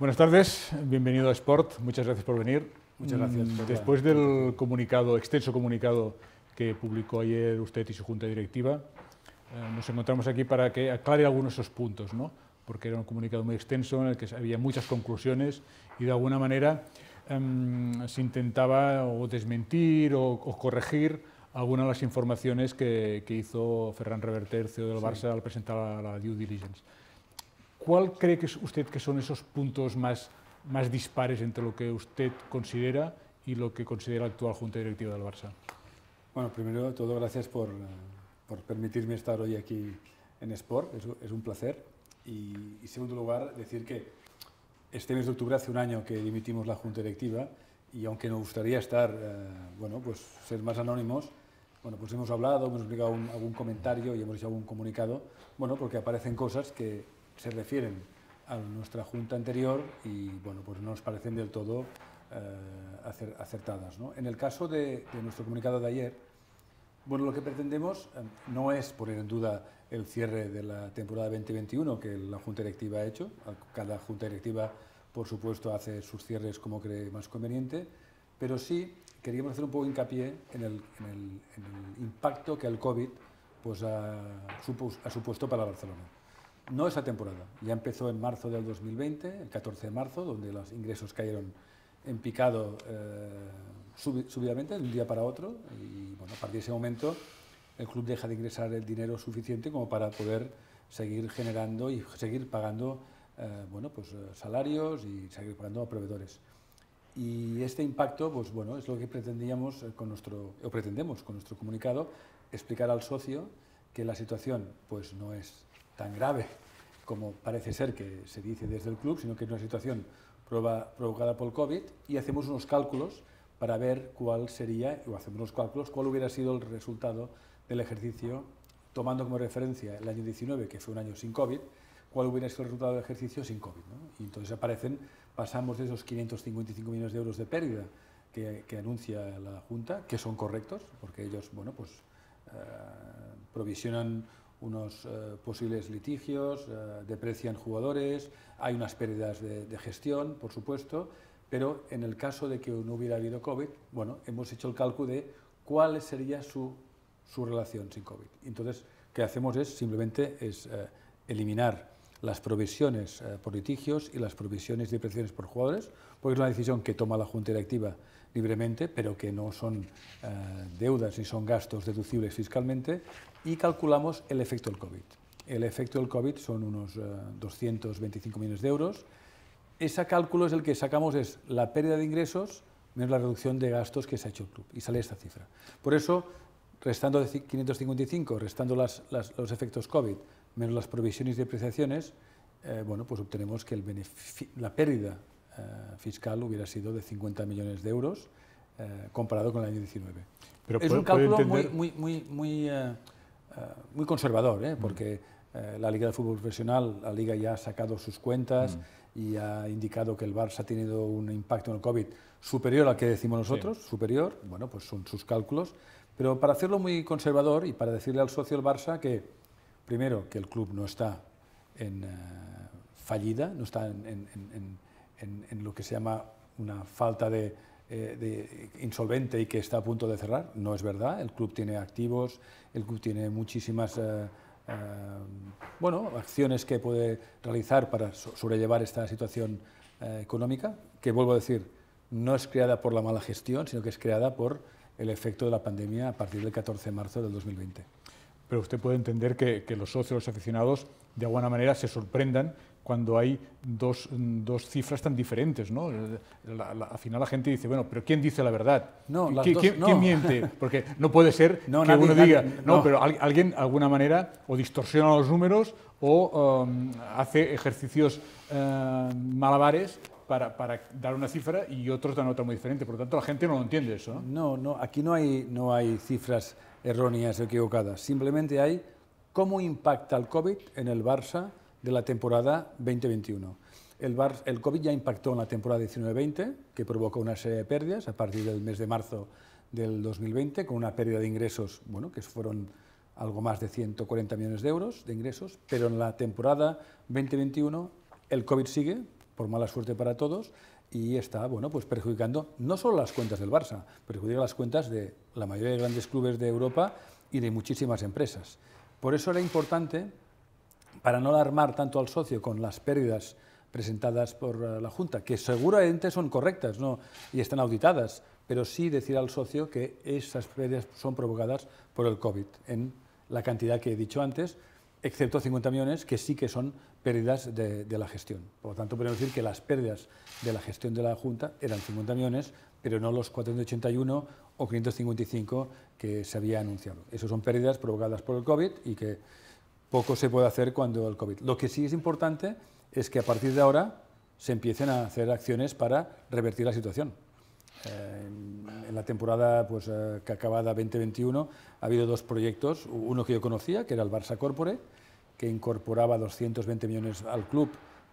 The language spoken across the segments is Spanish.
Buenas tardes, bienvenido a Sport, muchas gracias por venir. Muchas gracias. Después del comunicado, extenso comunicado que publicó ayer usted y su junta directiva, eh, nos encontramos aquí para que aclare algunos de esos puntos, ¿no? porque era un comunicado muy extenso en el que había muchas conclusiones y de alguna manera em, se intentaba o desmentir o, o, corregir algunas de las informaciones que, que hizo Ferran Reverter, CEO del Barça, al presentar la, la due diligence. ¿Cuál cree que es usted que son esos puntos más, más dispares entre lo que usted considera y lo que considera la actual Junta Directiva del Barça? Bueno, primero de todo, gracias por, eh, por permitirme estar hoy aquí en Sport, es, es un placer. Y, en segundo lugar, decir que este mes de octubre hace un año que dimitimos la Junta Directiva y aunque nos gustaría estar, eh, bueno, pues ser más anónimos, bueno, pues hemos hablado, hemos explicado un, algún comentario y hemos hecho algún comunicado, bueno, porque aparecen cosas que se refieren a nuestra junta anterior y bueno, pues no nos parecen del todo eh, acertadas. En el caso de, nuestro comunicado de ayer, bueno, lo que pretendemos eh, no es poner en duda el cierre de la temporada 2021 que la junta directiva ha hecho. Cada junta directiva, por supuesto, hace sus cierres como cree más conveniente, pero sí queríamos hacer un poco hincapié en el, impacto que el COVID pues, ha supuesto para Barcelona no esa temporada, ya empezó en marzo del 2020, el 14 de marzo, donde los ingresos cayeron en picado eh, súbitamente de un día para otro y bueno, a partir de ese momento el club deja de ingresar el dinero suficiente como para poder seguir generando y seguir pagando eh, bueno, pues, salarios y seguir pagando a proveedores. Y este impacto, pues bueno, es lo que pretendíamos con nuestro, o pretendemos con nuestro comunicado, explicar al socio que la situación pues no es tan grave como parece ser que se dice desde el club, sino que es una situación provocada por el COVID y hacemos unos cálculos para ver cuál sería, o hacemos unos cálculos, cuál hubiera sido el resultado del ejercicio, tomando como referencia el año 19, que fue un año sin COVID, cuál hubiera sido el resultado del ejercicio sin COVID. ¿no? Y entonces aparecen, pasamos de esos 555 millones de euros de pérdida que, que anuncia la Junta, que son correctos, porque ellos, bueno, pues eh, provisionan unos eh, posibles litigios, eh, deprecian jugadores, hay unas pérdidas de, gestión, por supuesto, pero en el caso de que no hubiera habido COVID, bueno, hemos hecho el cálculo de cuál sería su, su relación sin COVID. Entonces, ¿qué hacemos es simplemente es, eh, eliminar las provisiones eh, por litigios y las provisiones de depreciaciones por jugadores, porque es una decisión que toma la Junta Directiva libremente, pero que no son eh, deudas ni son gastos deducibles fiscalmente, y calculamos el efecto del COVID. El efecto del COVID son unos eh, 225 millones de euros. Ese cálculo es el que sacamos, es la pérdida de ingresos menos la reducción de gastos que se ha hecho el club, y sale esta cifra. Por eso, restando de 555, restando las, las, los efectos COVID, menos las provisiones y depreciaciones, eh, bueno, pues obtenemos que el la pérdida fiscal hubiera sido de 50 millones de euros eh, comparado con el año 19. Pero es un cálculo entender... muy, muy, muy, muy, eh, conservador, ¿eh? porque la Liga de Fútbol Profesional, la Liga ya ha sacado sus cuentas mm. y ha indicado que el Barça ha tenido un impacto en el COVID superior al que decimos nosotros, sí. superior, bueno, pues son sus cálculos, pero para hacerlo muy conservador y para decirle al socio del Barça que, primero, que el club no está en fallida, no está en, en, en en, lo que se llama una falta de, eh, de, insolvente y que está a punto de cerrar. No es verdad, el club tiene activos, el club tiene muchísimas eh, eh, bueno, acciones que puede realizar para so sobrellevar esta situación económica, que vuelvo a decir, no es creada por la mala gestión, sino que es creada por el efecto de la pandemia a partir del 14 de marzo del 2020. Pero usted puede entender que, que los socios, los aficionados, de alguna manera se sorprendan cuando hay dos, dos, cifras tan diferentes, ¿no? La, la, al final la gente dice, bueno, pero ¿quién dice la verdad? No, ¿Quién, dos, ¿quién, no. ¿quién, miente? Porque no puede ser no, que nadie, uno diga, nadie, no, pero alguien, de alguna manera, o distorsiona los números o um, hace ejercicios uh, malabares para, para, dar una cifra y otros dan otra muy diferente. Por lo tanto, la gente no lo entiende eso. No, no, no aquí no hay, no hay cifras erróneas equivocadas. Simplemente hay cómo impacta el COVID en el Barça de la temporada 2021. El, el COVID ya impactó en la temporada 19-20, que provocó una serie de pérdidas a partir del mes de marzo del 2020, con una pérdida de ingresos, bueno, que fueron algo más de 140 millones de euros de ingresos, pero en la temporada 2021 el COVID sigue, por mala suerte para todos y está bueno, pues perjudicando no solo las cuentas del Barça, perjudica las cuentas de la mayoría de grandes clubes de Europa y de muchísimas empresas. Por eso era importante, para no alarmar tanto al socio con las pérdidas presentadas por eh, la Junta, que seguramente son correctas ¿no? y están auditadas, pero sí decir al socio que esas pérdidas son provocadas por el COVID, en la cantidad que he dicho antes, excepto 50 millones, que sí que son pérdidas de, la gestión. Por lo tanto, podemos decir que las pérdidas de la gestión de la Junta eran 50 millones, pero no los 481 o 555 que se había anunciado. Esas son pérdidas provocadas por el COVID y que poco se puede hacer cuando el COVID. Lo que sí es importante es que a partir de ahora se empiecen a hacer acciones para revertir la situación. Eh, en la temporada pues, eh, que acabada 2021 ha habido dos proyectos, uno que yo conocía, que era el Barça Corpore, que incorporaba 220 millones al club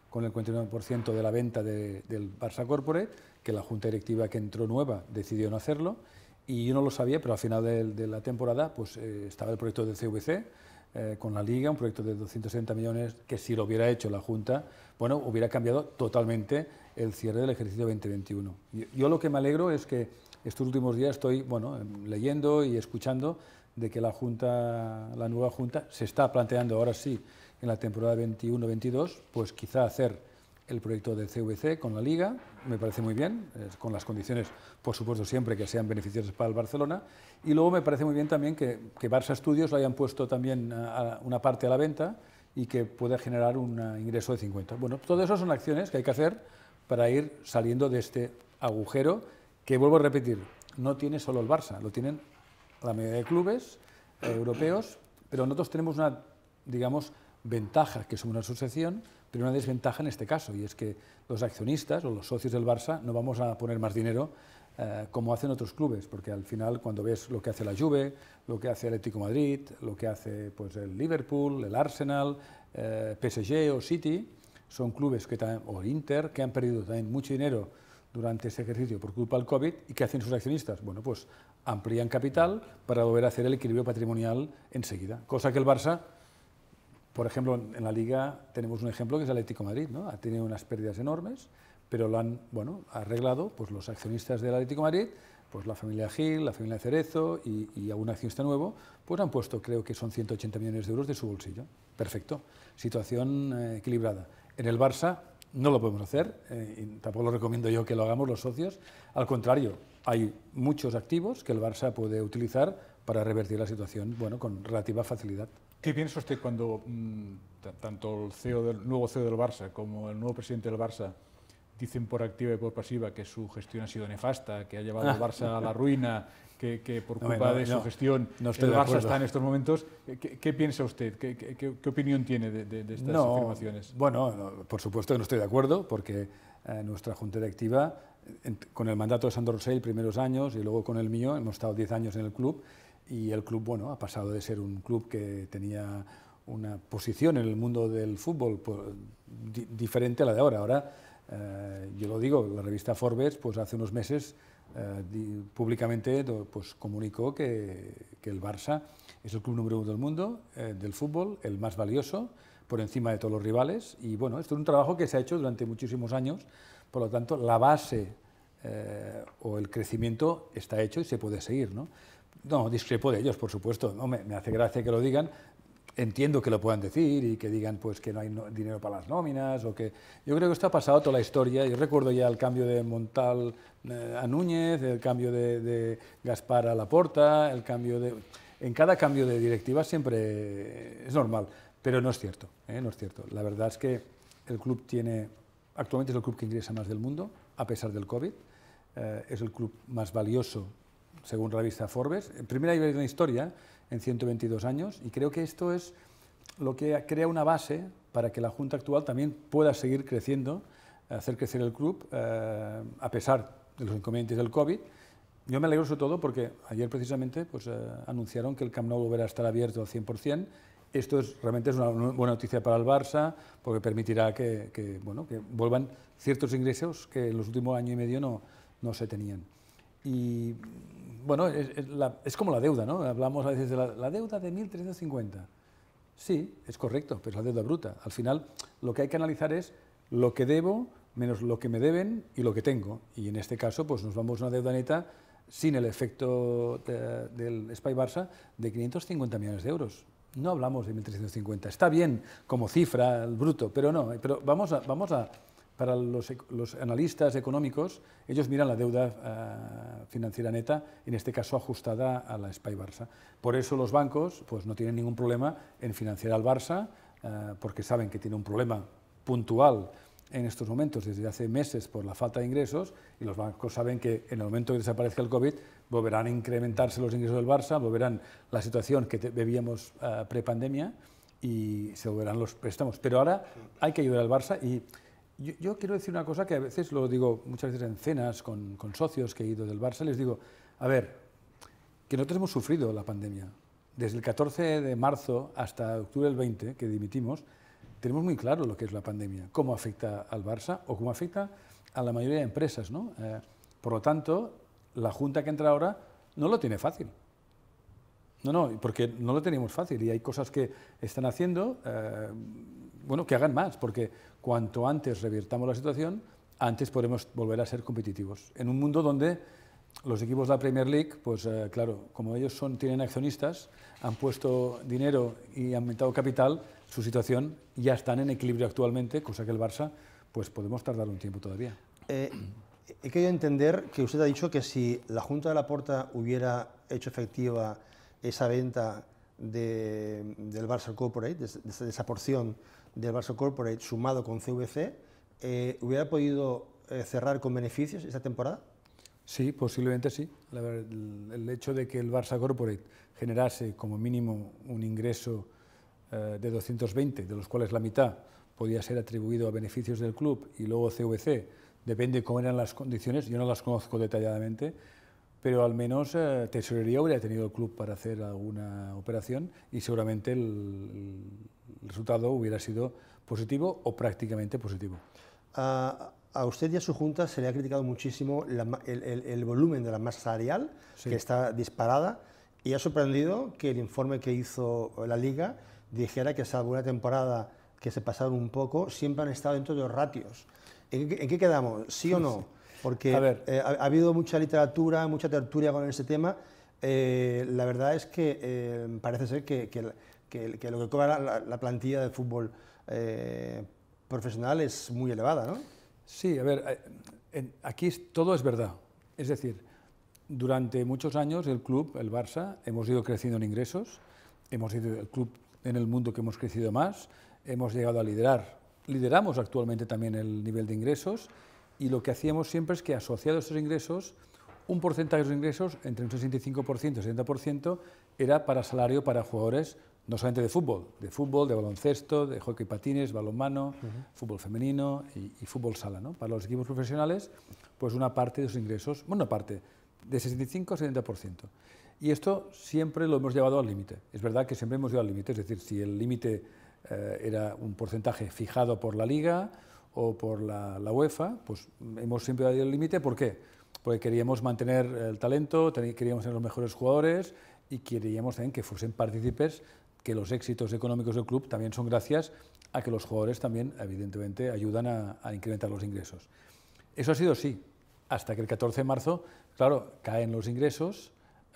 con el 49% de la venta del Barça Corpore, que la junta directiva que entró nueva decidió no hacerlo, y yo no lo sabía, pero al final de, la temporada pues, eh, estaba el proyecto del CVC, con la Liga, un proyecto de 260 millones que si lo hubiera hecho la Junta, bueno, hubiera cambiado totalmente el cierre del ejercicio 2021. Yo, lo que me alegro es que estos últimos días estoy bueno, leyendo y escuchando de que la, junta, la nueva Junta se está planteando ahora sí, en la temporada 21-22, pues quizá hacer el proyecto del CVC con la Liga, me parece muy bien, con las condiciones, por supuesto, siempre que sean beneficiosas para el Barcelona. Y luego me parece muy bien también que, Barça Estudios lo hayan puesto también una parte a la venta y que pueda generar un ingreso de 50. Bueno, todo eso son acciones que hay que hacer para ir saliendo de este agujero que, vuelvo a repetir, no tiene solo el Barça, lo tienen la mayoría de clubes eh, europeos, pero nosotros tenemos una, digamos, ventaja, que somos una asociación, pero una desventaja en este caso, y es que los accionistas o los socios del Barça no vamos a poner más dinero eh, como hacen otros clubes, porque al final cuando ves lo que hace la Juve, lo que hace Atlético Madrid, lo que hace pues, el Liverpool, el Arsenal, eh, PSG o City, son clubes que o Inter que han perdido también mucho dinero durante ese ejercicio por culpa del COVID y ¿qué hacen sus accionistas? Bueno, pues amplían capital para volver a hacer el equilibrio patrimonial enseguida, cosa que el Barça, por ejemplo, en la Liga tenemos un ejemplo que es el Atlético Madrid, ¿no? ha tenido unas pérdidas enormes, pero lo han bueno, arreglado pues, los accionistas del Atlético Madrid, pues la familia Gil, la familia Cerezo y, algún accionista nuevo, pues han puesto, creo que son 180 millones de euros de su bolsillo. Perfecto, situación eh, equilibrada. En el Barça no lo podemos hacer, eh, y tampoco lo recomiendo yo que lo hagamos los socios. Al contrario, hay muchos activos que el Barça puede utilizar para revertir la situación bueno, con relativa facilidad. ¿Qué piensa usted cuando mm, tanto el CEO del, nuevo CEO del Barça como el nuevo presidente del Barça dicen por activa y por pasiva que su gestión ha sido nefasta, que ha llevado al Barça a la ruina que, por culpa de su gestión el Barça está en estos momentos. ¿Qué, piensa usted? ¿Qué, opinión tiene de, estas afirmaciones? Bueno, por supuesto que no estoy de acuerdo, porque eh, nuestra Junta Directiva, con el mandato de Sandro Rosell, primeros años, y luego con el mío, hemos estado 10 años en el club, y el club bueno, ha pasado de ser un club que tenía una posición en el mundo del fútbol pues, diferente a la de ahora. Ahora, eh, yo lo digo, la revista Forbes, pues hace unos meses eh, públicamente pues, comunicó que, el Barça es el club número uno del mundo eh, del fútbol, el más valioso, por encima de todos los rivales. Y bueno, esto es un trabajo que se ha hecho durante muchísimos años, por lo tanto, la base o el crecimiento está hecho y se puede seguir. No, discrepo de ellos, por supuesto, no, me hace gracia que lo digan, entiendo que lo puedan decir y que digan pues que no hay dinero para las nóminas o que yo creo que esto ha pasado toda la historia yo recuerdo ya el cambio de Montal eh, a Núñez el cambio de, Gaspar a Laporta el cambio de en cada cambio de directiva siempre es normal pero no es cierto ¿eh? no es cierto la verdad es que el club tiene actualmente es el club que ingresa más del mundo a pesar del covid eh, es el club más valioso según la revista Forbes en primera hay una historia en 122 años y creo que esto es lo que crea una base para que la Junta actual también pueda seguir creciendo, hacer crecer el club eh, a pesar de los inconvenientes del COVID. Yo me alegro sobre todo porque ayer precisamente pues, eh, anunciaron que el Camp Nou volverá a estar abierto al 100%. Esto es, realmente es una buena noticia para el Barça porque permitirá que, bueno, que vuelvan ciertos ingresos que en los últimos año y medio no, no se tenían. Y bueno, es, como la deuda, ¿no? Hablamos a veces de la, deuda de 1.350. Sí, es correcto, pero es la deuda bruta. Al final, lo que hay que analizar es lo que debo, menos lo que me deben y lo que tengo. Y en este caso, pues nos vamos a una deuda neta sin el efecto del Spy Barça de 550 millones de euros. No hablamos de 1.350. Está bien como cifra, el bruto, pero no. Pero vamos a, vamos a para los, los analistas económicos, ellos miran la deuda uh, financiera neta, en este caso ajustada a la SPY Barça. Por eso los bancos pues, no tienen ningún problema en financiar al Barça, uh, porque saben que tiene un problema puntual en estos momentos desde hace meses por la falta de ingresos y los bancos saben que en el momento que desaparezca el COVID volverán a incrementarse los ingresos del Barça, volverán la situación que vivíamos uh, prepandemia y se volverán los préstamos. Pero ahora hay que ayudar al Barça y yo, quiero decir una cosa que a veces lo digo muchas veces en cenas con, socios que he ido del Barça, les digo, a ver, que nosotros hemos sufrido la pandemia. Desde el 14 de marzo hasta octubre del 20, que dimitimos, tenemos muy claro lo que es la pandemia, cómo afecta al Barça o cómo afecta a la mayoría de empresas. ¿no? Eh, por lo tanto, la Junta que entra ahora no lo tiene fácil. No, no, porque no lo tenemos fácil y hay cosas que están haciendo, eh, bueno, que hagan más, porque cuanto antes revirtamos la situación, antes podremos volver a ser competitivos. En un mundo donde los equipos de la Premier League, pues eh, claro, como ellos son, tienen accionistas, han puesto dinero y han aumentado capital, su situación ya están en equilibrio actualmente, cosa que el Barça, pues podemos tardar un tiempo todavía. Eh, he querido entender que usted ha dicho que si la Junta de la Porta hubiera hecho efectiva esa venta del Barça Corporate, de, de esa porción del Barça Corporate sumado con CVC, eh, ¿hubiera podido eh, cerrar con beneficios esta temporada? Sí, posiblemente sí. el, hecho de que el Barça Corporate generase como mínimo un ingreso eh, de 220, de los cuales la mitad podía ser atribuido a beneficios del club y luego CVC, depende cómo eran las condiciones, yo no las conozco detalladamente, pero al menos tesorería hubiera tenido el club para hacer alguna operación y seguramente el el resultado hubiera sido positivo o prácticamente positivo. a usted y a su Junta se le ha criticado muchísimo el, volumen de la masa salarial, que está disparada, y ha sorprendido que el informe que hizo la Liga dijera que salvo una temporada que se pasaron un poco, siempre han estado dentro de los ratios. ¿En qué, quedamos? ¿Sí o no? Porque eh, ha, habido mucha literatura, mucha tertulia con ese tema. Eh, la verdad es que eh, parece ser que, que que, lo que cobra la, plantilla de fútbol eh, profesional es muy elevada, ¿no? Sí, a ver, eh, aquí todo es verdad. Es decir, durante muchos años el club, el Barça, hemos ido creciendo en ingresos, hemos sido el club en el mundo que hemos crecido más, hemos llegado a liderar, lideramos actualmente también el nivel de ingresos y lo que hacíamos siempre es que asociado a esos ingresos, un porcentaje de los ingresos, entre un 65% y 70%, era para salario para jugadores no solamente de fútbol, de fútbol, de baloncesto, de hockey patines, balonmano, fútbol femenino y, fútbol sala. ¿no? Para los equipos profesionales, pues una parte de sus ingresos, bueno, una parte, de 65 a 70%. Y esto siempre lo hemos llevado al límite. Es verdad que siempre hemos llevado al límite, es decir, si el límite eh, era un porcentaje fijado por la Liga o por la, UEFA, pues hemos siempre dado el límite. ¿Por qué? Porque queríamos mantener el talento, queríamos tener los mejores jugadores y queríamos también que fuesen partícipes que los éxitos económicos del club también son gracias a que los jugadores también, evidentemente, ayudan a, incrementar los ingresos. Eso ha sido sí, hasta que el 14 de marzo, claro, caen los ingresos,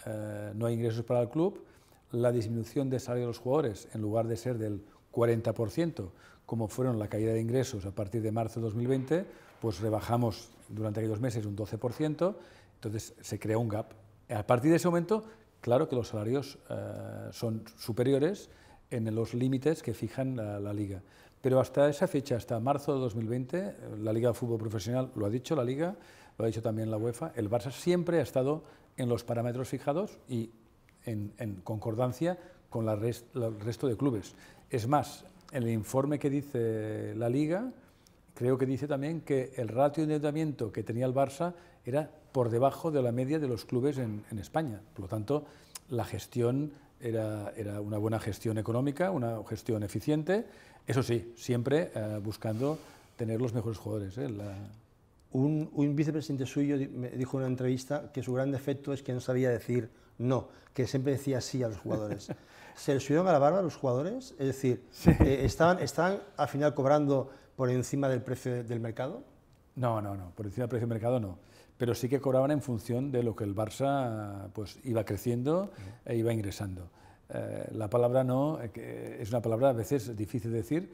eh, no hay ingresos para el club, la disminución de salario de los jugadores, en lugar de ser del 40%, como fueron la caída de ingresos a partir de marzo de 2020, pues rebajamos durante aquellos meses un 12%, entonces se crea un gap. A partir de ese momento Claro que los salarios eh, son superiores en los límites que fijan la, Liga. Pero hasta esa fecha, hasta marzo de 2020, la Liga de Fútbol Profesional, lo ha dicho la Liga, lo ha dicho también la UEFA, el Barça siempre ha estado en los parámetros fijados y en, concordancia con el resto de clubes. Es más, en el informe que dice la Liga, creo que dice también que el ratio de endeudamiento que tenía el Barça era por debajo de la media de los clubes en, España. Por lo tanto, la gestión era, era, una buena gestión económica, una gestión eficiente, eso sí, siempre eh, buscando tener los mejores jugadores. ¿eh? Un, un, vicepresidente suyo me dijo en una entrevista que su gran defecto es que no sabía decir no, que siempre decía sí a los jugadores. ¿Se les subieron a la barba los jugadores? Es decir, eh, ¿estaban, ¿estaban al final cobrando por encima del precio del mercado? No, no, no, por encima del precio de mercado no. Pero sí que cobraban en función de lo que el Barça pues, iba creciendo e iba ingresando. Eh, la palabra no eh, es una palabra a veces difícil de decir.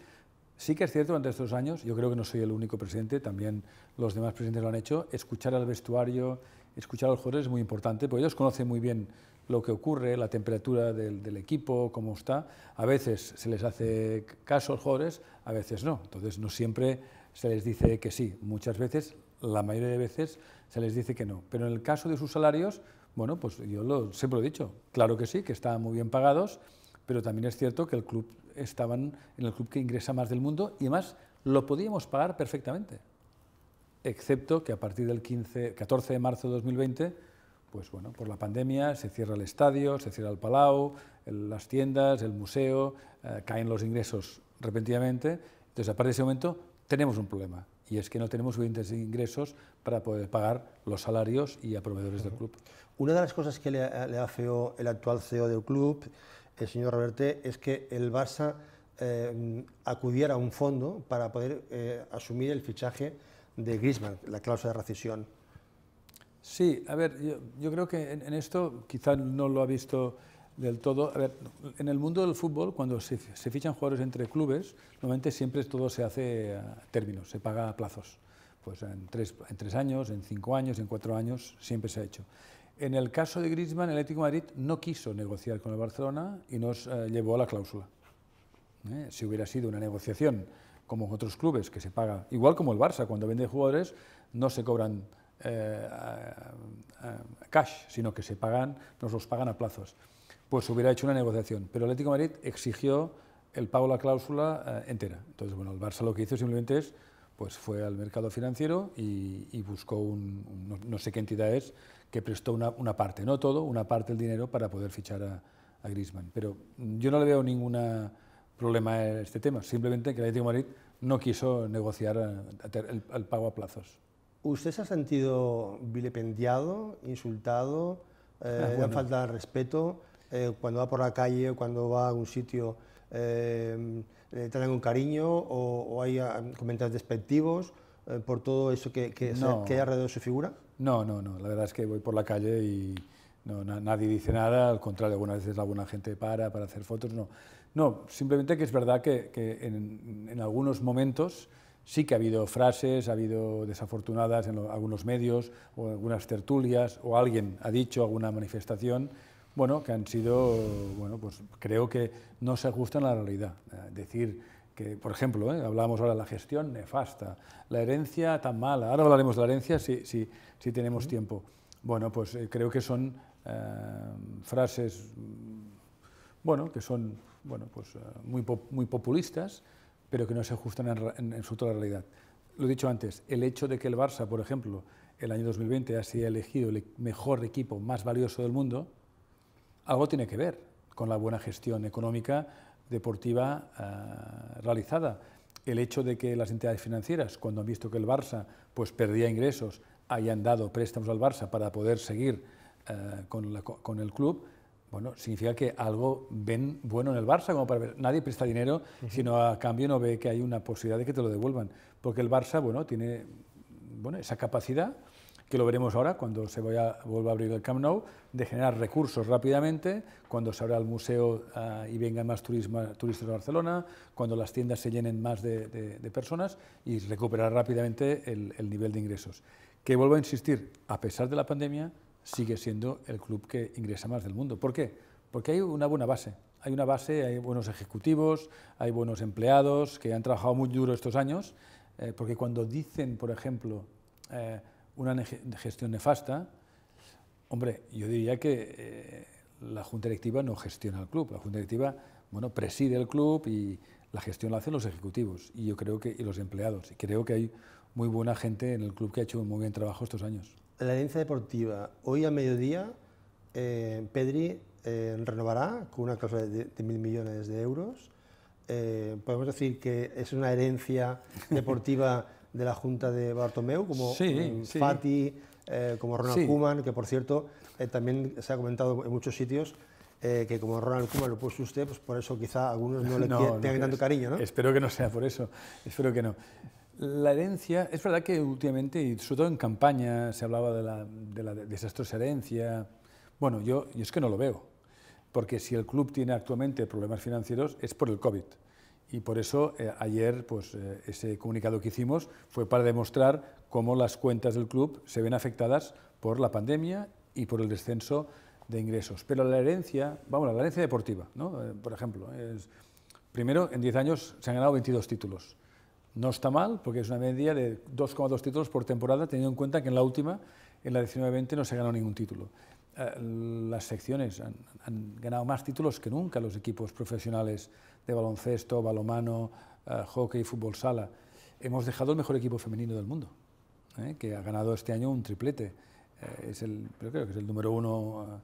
Sí que es cierto durante estos años, yo creo que no soy el único presidente, también los demás presidentes lo han hecho, escuchar al vestuario, escuchar a los jugadores es muy importante, porque ellos conocen muy bien lo que ocurre, la temperatura del, equipo, cómo está. A veces se les hace caso a los jugadores, a veces no. Entonces no siempre se les dice que sí. Muchas veces, la mayoría de veces, se les dice que no. Pero en el caso de sus salarios, bueno, pues yo lo, siempre lo he dicho. Claro que sí, que estaban muy bien pagados, pero también es cierto que el club estaban en el club que ingresa más del mundo y además lo podíamos pagar perfectamente. Excepto que a partir del 15, 14 de marzo de 2020 pues bueno, por la pandemia se cierra el estadio, se cierra el palau, las tiendas, el museo, eh, caen los ingresos repentinamente. Entonces, a partir de ese momento, tenemos un problema y es que no tenemos suficientes ingresos para poder pagar los salarios y a proveedores del club. Una de las cosas que le, ha feado el actual CEO del club, el señor Roberté, es que el Barça eh, acudiera a un fondo para poder eh, asumir el fichaje de Griezmann, la cláusula de rescisión. Sí, a ver, yo, creo que en, esto quizá no lo ha visto del todo. A ver, en el mundo del fútbol, cuando se, fichan jugadores entre clubes, normalmente siempre todo se hace a términos, se paga a plazos. Pues en tres, en tres años, en cinco años, en cuatro años, siempre se ha hecho. En el caso de Griezmann, el Atlético de Madrid no quiso negociar con el Barcelona y nos eh, llevó a la cláusula. ¿Eh? Si hubiera sido una negociación como otros clubes, que se paga, igual como el Barça, cuando vende jugadores, no se cobran eh, cash, sino que se pagan, nos los pagan a plazos. Pues hubiera hecho una negociación, pero el Atlético de Madrid exigió el pago de la cláusula eh, entera. Entonces, bueno, el Barça lo que hizo simplemente es, pues fue al mercado financiero y, buscó no, sé qué entidad es, que prestó una, una, parte, no todo, una parte del dinero para poder fichar a, a Griezmann. Pero yo no le veo ningún problema a este tema, simplemente que el Atlético de Madrid no quiso negociar eh, el pago a plazos. ¿Usted se ha sentido vilipendiado, insultado, eh, ah, falta de respeto eh, cuando va por la calle o cuando va a un sitio? Eh, ¿Le traen un cariño o, hay ah, comentarios despectivos eh, por todo eso que, que, hay alrededor de su figura? No, no, no. La verdad es que voy por la calle y no, nadie dice nada, al contrario, algunas veces la buena gente para para hacer fotos. No, no simplemente que es verdad que, que en, en algunos momentos Sí que ha habido frases, ha habido desafortunadas en algunos medios o algunas tertulias o alguien ha dicho alguna manifestación, bueno, que han sido, bueno, pues creo que no se ajustan a la realidad. Eh, decir que, por ejemplo, ¿eh? hablábamos ahora de la gestión nefasta, la herencia tan mala, ahora hablaremos de la herencia si, si, si tenemos tiempo. Bueno, pues eh, creo que son frases, bueno, que son, bueno, pues muy, muy populistas, pero que no se ajustan en, su toda realidad. Lo he dicho antes, el hecho de que el Barça, por ejemplo, el año 2020 ha sido elegido el mejor equipo más valioso del mundo, algo tiene que ver con la buena gestión económica deportiva eh, realizada. El hecho de que las entidades financieras, cuando han visto que el Barça pues, perdía ingresos, hayan dado préstamos al Barça para poder seguir con, con el club, bueno, significa que algo ven bueno en el Barça, como para ver. Nadie presta dinero, sino a cambio no ve que hay una posibilidad de que te lo devuelvan. Porque el Barça, bueno, tiene bueno, esa capacidad, que lo veremos ahora cuando se vaya, vuelva a abrir el Camp Nou, de generar recursos rápidamente, cuando se abra el museo ah, y vengan más turistas a Barcelona, cuando las tiendas se llenen más de, personas y recuperar rápidamente el, el nivel de ingresos. Que vuelvo a insistir, a pesar de la pandemia, sigue siendo el club que ingresa más del mundo. ¿Por qué? Porque hay una buena base. Hay una base, hay buenos ejecutivos, hay buenos empleados que han trabajado muy duro estos años, eh, porque cuando dicen, por ejemplo, eh, una gestión nefasta, hombre, yo diría que eh, la Junta Directiva no gestiona el club, la Junta Directiva bueno, preside el club y la gestión la hacen los ejecutivos y yo creo que y los empleados. Y creo que hay muy buena gente en el club que ha hecho un muy buen trabajo estos años la herencia deportiva, hoy a mediodía, eh, Pedri eh, renovará con una cláusula de, mil millones de euros. Eh, podemos decir que es una herencia deportiva de la Junta de Bartomeu, como Fati, como Ronald Koeman, que por cierto también se ha comentado en muchos sitios que como Ronald Koeman lo puso usted, pues por eso quizá algunos no le tengan tanto cariño, ¿no? Espero que no sea por eso, espero que no. La herencia, es verdad que últimamente, y sobre todo en campaña, se hablaba de la, de la desastrosa herencia. Bueno, yo, yo es que no lo veo, porque si el club tiene actualmente problemas financieros es por el COVID. Y por eso eh, ayer pues, eh, ese comunicado que hicimos fue para demostrar cómo las cuentas del club se ven afectadas por la pandemia y por el descenso de ingresos. Pero la herencia, vamos, la herencia deportiva, ¿no? Eh, por ejemplo, primero en 10 años se han ganado 22 títulos. No está mal, porque es una media de 2,2 títulos por temporada, teniendo en cuenta que en la última, en la 19-20, no se ganado ningún título. las secciones han, ganado más títulos que nunca los equipos profesionales de baloncesto, balomano, uh, hockey, fútbol sala. Hemos dejado el mejor equipo femenino del mundo, ¿eh? que ha ganado este año un triplete. Eh, es el, creo que es el número uno.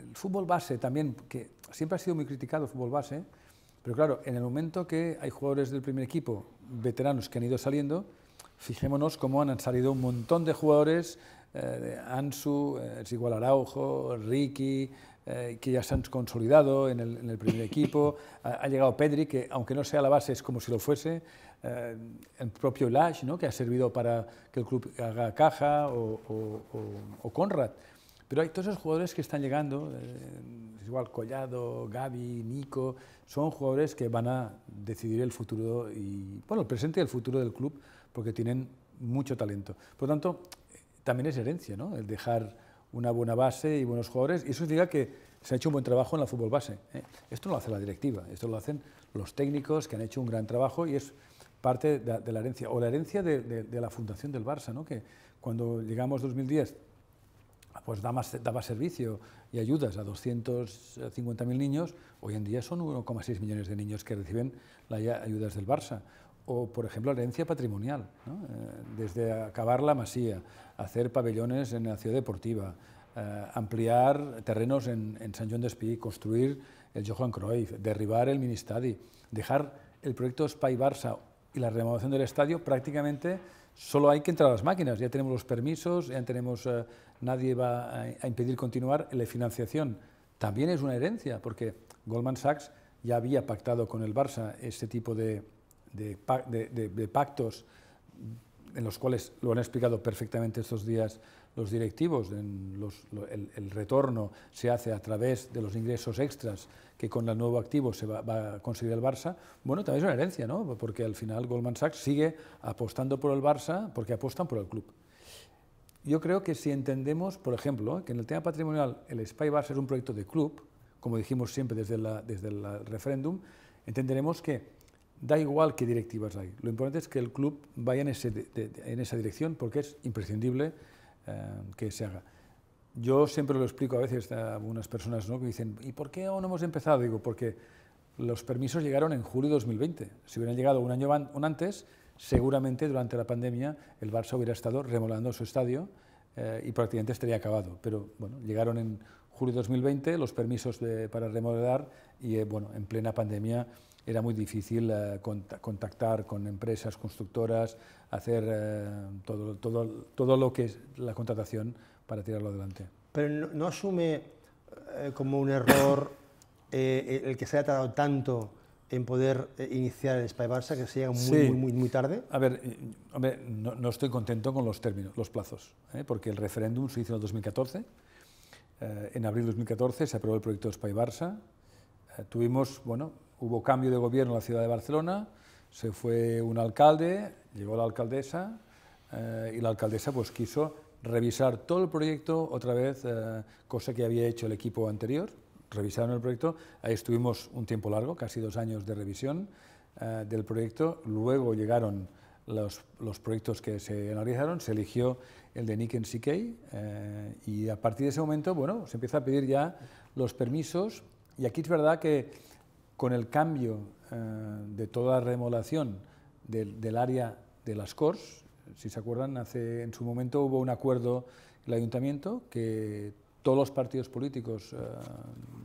El fútbol base también, que siempre ha sido muy criticado el fútbol base, pero claro, en el momento que hay jugadores del primer equipo, veteranos que han ido saliendo, fijémonos cómo han salido un montón de jugadores, eh, Ansu, es igual Araujo, Ricky, eh, que ya se han consolidado en el, en el primer equipo. Ha, ha, llegado Pedri, que aunque no sea la base, es como si lo fuese. Eh, el propio Lash, ¿no? que ha servido para que el club haga caja, o, o, o, o Conrad. Pero hay todos esos jugadores que están llegando, eh, igual Collado, Gaby, Nico, son jugadores que van a decidir el futuro, y, bueno, el presente y el futuro del club, porque tienen mucho talento. Por lo tanto, también es herencia, ¿no? el dejar una buena base y buenos jugadores, y eso significa que se ha hecho un buen trabajo en la fútbol base. ¿eh? Esto no lo hace la directiva, esto lo hacen los técnicos que han hecho un gran trabajo y es parte de, la herencia, o la herencia de, de, de, la fundación del Barça, ¿no? que cuando llegamos 2010 pues daba, servicio y ayudas a 250.000 niños, hoy en día son 1,6 millones de niños que reciben las ayudas del Barça. O, por ejemplo, la herencia patrimonial, eh, desde acabar la masía, hacer pabellones en la ciudad deportiva, eh, ampliar terrenos en, en Sant Joan d'Espí, construir el Johan Cruyff, derribar el Ministadi, dejar el proyecto Spy Barça y la remodelación del estadio, prácticamente solo hay que entrar a las máquinas, ya tenemos los permisos, ya tenemos, eh, nadie va a, impedir continuar, la financiación también es una herencia, porque Goldman Sachs ya había pactado con el Barça este tipo de, pactos en los cuales lo han explicado perfectamente estos días los directivos, en los, lo, el, retorno se hace a través de los ingresos extras que con el nuevo activo se va, va, a conseguir el Barça, bueno, también es una herencia, ¿no? porque al final Goldman Sachs sigue apostando por el Barça porque apostan por el club. Yo creo que si entendemos, por ejemplo, que en el tema patrimonial el Spy Barça es un proyecto de club, como dijimos siempre desde, la, desde el referéndum, entenderemos que da igual qué directivas hay. Lo importante es que el club vaya en, ese, de, de, en esa dirección porque es imprescindible eh, que se haga. Yo siempre lo explico a veces a algunas personas ¿no? que dicen, ¿y por qué aún no hemos empezado? Digo, porque los permisos llegaron en julio de 2020. Si hubieran llegado un año un antes, seguramente durante la pandemia el Barça hubiera estado remodelando su estadio eh, y prácticamente estaría acabado. Pero bueno, llegaron en julio de 2020 los permisos para remodelar y eh, bueno, en plena pandemia era muy difícil eh, contactar con empresas constructoras, hacer todo, todo, todo lo que es la contratación para tirarlo adelante. Pero no, no asume como un error el que se haya tardado tanto en poder eh, iniciar el Spy Barça, que se llega muy, sí. muy, muy, muy, tarde? A ver, hombre, no, no, estoy contento con los términos, los plazos, ¿eh? porque el referéndum se hizo en el 2014, en abril de 2014 se aprobó el proyecto Spy Barça, tuvimos, bueno, hubo cambio de gobierno en la ciudad de Barcelona, se fue un alcalde, llegó la alcaldesa eh, y la alcaldesa pues quiso revisar todo el proyecto otra vez, eh, cosa que había hecho el equipo anterior, revisaron el proyecto, ahí estuvimos un tiempo largo, casi dos años de revisión eh, del proyecto, luego llegaron los, los, proyectos que se analizaron, se eligió el de Niken Sikei eh, y a partir de ese momento, bueno, se empieza a pedir ya los permisos. Y aquí es verdad que con el cambio eh, de toda la remodelación del, del, área de las Corts, si se acuerdan, hace, en su momento hubo un acuerdo el ayuntamiento que todos los partidos políticos eh,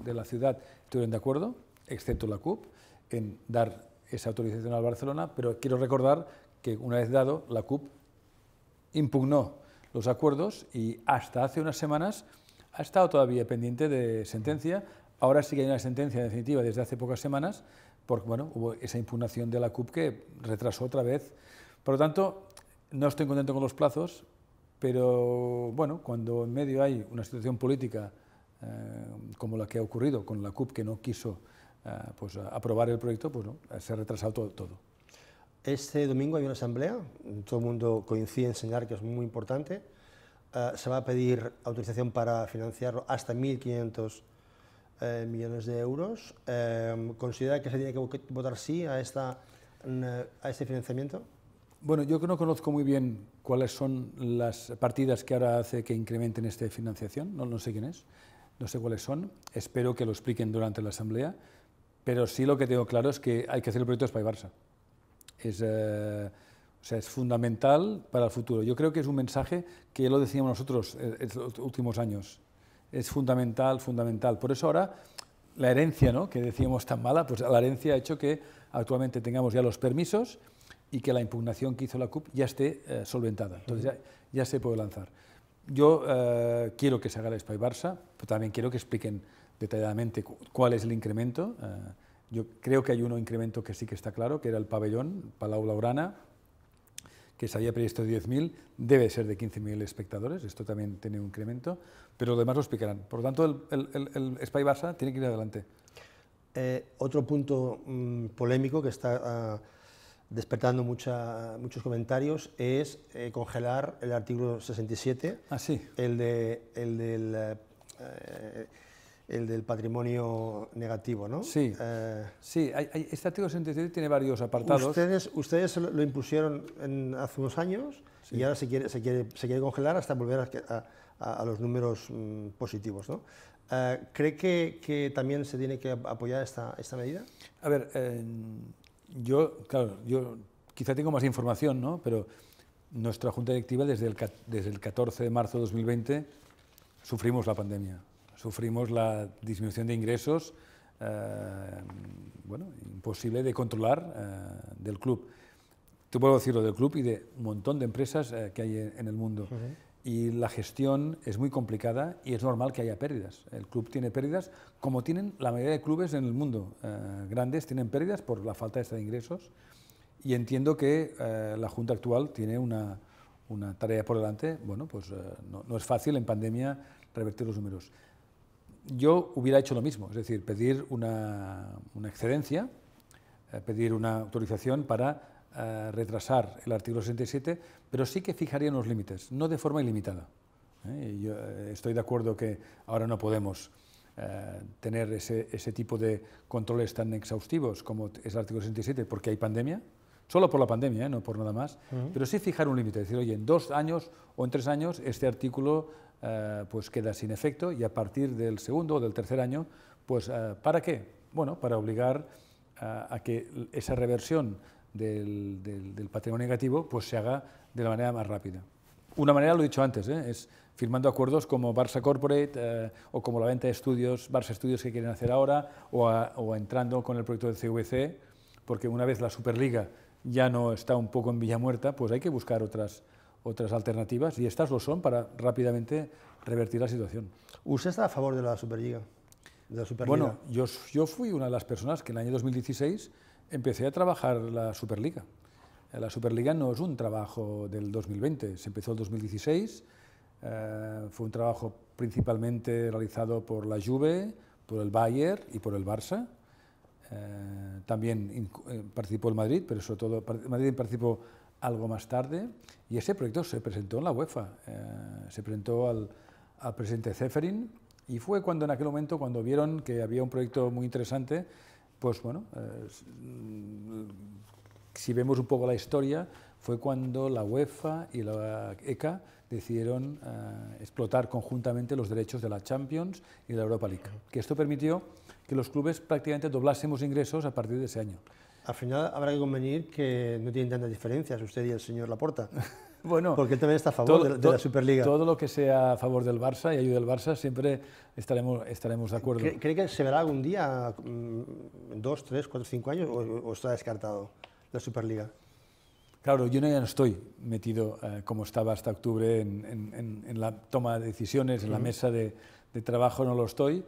de la ciudad estuvieron de acuerdo, excepto la CUP, en dar esa autorización al Barcelona, pero quiero recordar que una vez dado, la CUP impugnó los acuerdos y hasta hace unas semanas ha estado todavía pendiente de sentencia. Ahora sí que hay una sentencia definitiva desde hace pocas semanas, porque bueno, hubo esa impugnación de la CUP que retrasó otra vez. Por lo tanto, no estoy contento con los plazos, pero bueno, cuando en medio hay una situación política eh, como la que ha ocurrido con la CUP que no quiso eh, pues, aprobar el proyecto, pues se ha retrasado todo, todo. Este domingo hay una asamblea, todo el mundo coincide en señalar que es muy importante. Eh, se va a pedir autorización para financiarlo hasta 1.500 millones de euros. ¿Considera que se tiene que votar sí a, esta, a este financiamiento? Bueno, yo no conozco muy bien cuáles son las partidas que ahora hace que incrementen esta financiación, no, no sé quién es no sé cuáles son, espero que lo expliquen durante la asamblea, pero sí lo que tengo claro es que hay que hacer el proyecto Spy Barça. Es, eh, o sea, es fundamental para el futuro. Yo creo que es un mensaje que lo decíamos nosotros en eh, los últimos años. Es fundamental, fundamental. Por eso ahora la herencia, ¿no? que decíamos tan mala, pues la herencia ha hecho que actualmente tengamos ya los permisos y que la impugnación que hizo la CUP ya esté eh, solventada. Entonces ya, ya se puede lanzar. Yo eh, quiero que se haga el Spy Barça, pero también quiero que expliquen detalladamente cuál es el incremento. Eh, yo creo que hay un incremento que sí que está claro, que era el pabellón Palau Laurana, que se había previsto de 10.000, debe ser de 15.000 espectadores, esto también tiene un incremento, pero lo demás lo explicarán. Por lo tanto, el, el, Spy Barça tiene que ir adelante. Eh, otro punto mm, polémico que está... Ah, despertando muchos comentarios es eh, congelar el artículo 67, ah, el, de, el, del, eh, el del patrimonio negativo. ¿no? Sí, eh, sí este artículo 67 tiene varios apartados. Ustedes, ustedes lo impusieron en, hace unos años y ahora se quiere, se, quiere, se quiere congelar hasta volver a, a, los números mm, positivos. ¿no? ¿Cree que, que, también se tiene que apoyar esta, esta medida? A ver, yo, claro, yo quizá tengo más información, ¿no? Pero nuestra junta directiva desde el, desde el 14 de marzo de 2020 sufrimos la pandemia, sufrimos la disminución de ingresos, eh, bueno, imposible de controlar eh, del club. Te puedo decirlo del club y de un montón de empresas eh, que hay en, el mundo. Y la gestión es muy complicada y es normal que haya pérdidas. El club tiene pérdidas, como tienen la mayoría de clubes en el mundo. Eh, grandes tienen pérdidas por la falta de ingresos. Y entiendo que eh, la Junta actual tiene una, una, tarea por delante. Bueno, pues eh, no, no, es fácil en pandemia revertir los números. Yo hubiera hecho lo mismo, es decir, pedir una, una excedencia, pedir una autorización para retrasar el artículo 67, pero sí que fijaría unos límites, no de forma ilimitada. ¿eh? Yo eh, estoy de acuerdo que ahora no podemos eh, tener ese, ese, tipo de controles tan exhaustivos como es el artículo 67 porque hay pandemia, solo por la pandemia, no por nada más, pero sí fijar un límite, decir, oye, en dos años o en tres años este artículo pues queda sin efecto y a partir del segundo o del tercer año, pues ¿para qué? Bueno, para obligar a que esa reversión del, del, patrimonio negativo pues se haga de la manera más rápida. Una manera, lo he dicho antes, ¿eh? es firmando acuerdos como Barça Corporate eh, o como la venta de estudios, Barça Estudios que quieren hacer ahora, o, o, entrando con el proyecto de CVC, porque una vez la Superliga ya no está un poco en Villa Muerta, pues hay que buscar otras, otras alternativas y estas lo son para rápidamente revertir la situación. ¿Usted está a favor de la Superliga? De la Superliga? Bueno, yo, yo fui una de las personas que en el año 2016 empecé a trabajar la Superliga. La Superliga no es un trabajo del 2020, se empezó en 2016, eh, fue un trabajo principalmente realizado por la Juve, por el Bayern y por el Barça. Eh, también eh, participó el Madrid, pero sobre todo Madrid participó algo más tarde y ese proyecto se presentó en la UEFA, se presentó al, al presidente Zeferin y fue cuando en aquel momento, cuando vieron que había un proyecto muy interesante, pues bueno, mm, si vemos un poco la historia, fue cuando la UEFA y la ECA decidieron eh, explotar conjuntamente los derechos de la Champions y de la Europa League, que esto permitió que los clubes prácticamente doblásemos ingresos a partir de ese año. Al final habrá que convenir que no tienen tantas diferencias usted y el señor Laporta. Bueno, porque él también está a favor de, la Superliga. Todo lo que sea a favor del Barça y ayude al Barça siempre estaremos, estaremos de acuerdo. ¿Cree, que se verá algún día, en mm, dos, tres, cuatro, cinco años, o, está descartado la Superliga? Claro, yo ya no estoy metido eh, como estaba hasta octubre en, en, la toma de decisiones, en la mesa de, de, trabajo no lo estoy,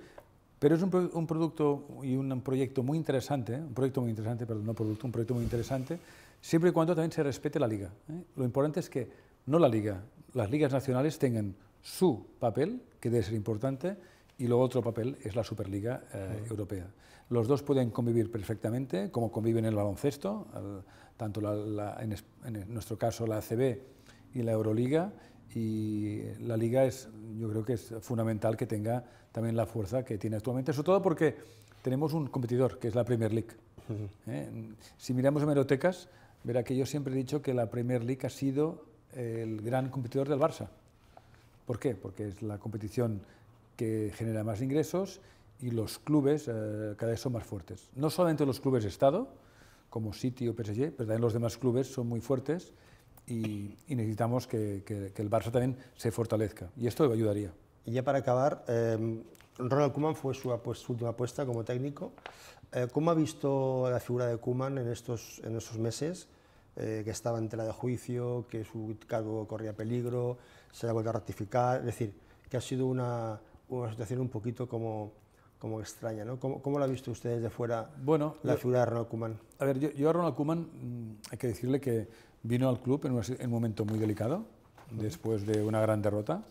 pero es un, un producto y un proyecto muy interesante, un proyecto muy interesante, perdón, no producto, un proyecto muy interesante siempre y cuando también se respete la liga. ¿eh? Lo importante es que no la liga, las ligas nacionales tengan su papel, que debe ser importante, y luego otro papel es la Superliga eh, Europea. Los dos pueden convivir perfectamente, como conviven en el baloncesto, tanto en, en, nuestro caso la ACB y la Euroliga, y la liga es, yo creo que es fundamental que tenga también la fuerza que tiene actualmente, sobre todo porque tenemos un competidor, que es la Premier League. ¿eh? Si miramos hemerotecas, verá que yo siempre he dicho que la Premier League ha sido el gran competidor del Barça. ¿Por qué? Porque es la competición que genera más ingresos y los clubes eh, cada vez son más fuertes. No solamente los clubes de Estado, como City o PSG, pero también los demás clubes son muy fuertes y, necesitamos que, el Barça también se fortalezca. Y esto ayudaría. Y ya para acabar, eh, Ronald Koeman fue su, última apuesta como técnico. Eh, ¿Cómo ha visto la figura de Koeman en estos, en estos meses? Eh, que estaba en tela de juicio, que su cargo corría peligro, se ha vuelto a ratificar, es decir, que ha sido una, una situación un poquito como, como extraña. ¿no? ¿Cómo, ¿Cómo, la ha visto usted desde fuera bueno, la figura de Ronald Koeman? A ver, yo, a Ronald Koeman mm, hay que decirle que vino al club en un, momento muy delicado, después de una gran derrota,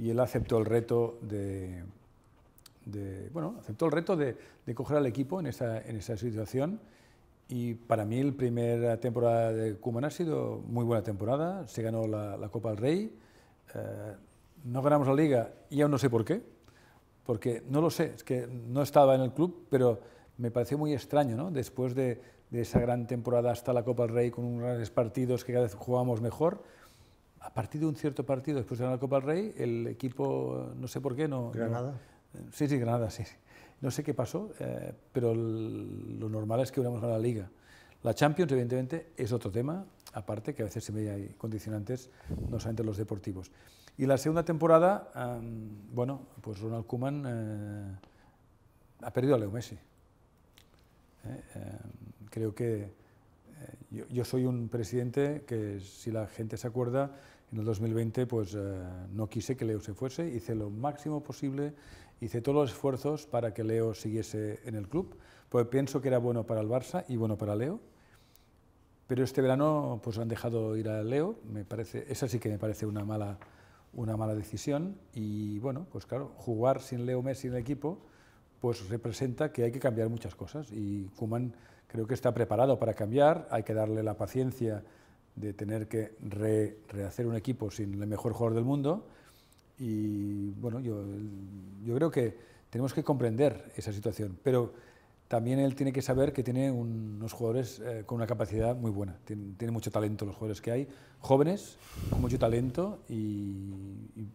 y él aceptó el reto de, bueno, aceptó el reto de, coger al equipo en esa, en esa situación. Y para mí la primera temporada de Koeman ha sido muy buena temporada, se ganó la, Copa del Rey, eh, no ganamos la Liga y aún no sé por qué, porque no lo sé, es que no estaba en el club, pero me pareció muy extraño, ¿no? después de, de esa gran temporada hasta la Copa del Rey con unos grandes partidos que cada vez jugábamos mejor, a partir de un cierto partido después de ganar la Copa del Rey, el equipo, no sé por qué, no... Granada. Sí, sí, Granada, sí. No sé qué pasó, eh, pero lo normal es que hubiéramos ganado la Liga. La Champions, evidentemente, es otro tema, aparte que a veces se ve hay condicionantes, no solamente los deportivos. Y la segunda temporada, bueno, pues Ronald Koeman eh, ha perdido a Leo Messi. Eh, creo que yo, yo, soy un presidente que, si la gente se acuerda, en el 2020 pues no quise que Leo se fuese, hice lo máximo posible hice todos los esfuerzos para que Leo siguiese en el club, porque pienso que era bueno para el Barça y bueno para Leo. Pero este verano pues han dejado ir a Leo, me parece, esa sí que me parece una mala, una mala decisión. Y bueno, pues claro, jugar sin Leo Messi en el equipo pues representa que hay que cambiar muchas cosas. Y Kuman creo que está preparado para cambiar, hay que darle la paciencia de tener que rehacer un equipo sin el mejor jugador del mundo. Y bueno, yo, yo creo que tenemos que comprender esa situación, pero también él tiene que saber que tiene unos jugadores eh, con una capacidad muy buena, tiene, tiene, mucho talento los jugadores que hay, jóvenes, con mucho talento y,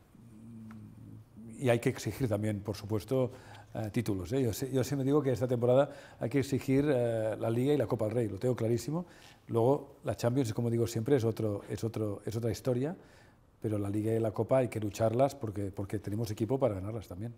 y, hay que exigir también, por supuesto, eh, títulos. ¿eh? Yo, yo, siempre digo que esta temporada hay que exigir la Liga y la Copa del Rey, lo tengo clarísimo. Luego la Champions, como digo siempre, es, otro, es, otro, es otra historia pero la Liga y la Copa hay que lucharlas porque, porque tenemos equipo para ganarlas también.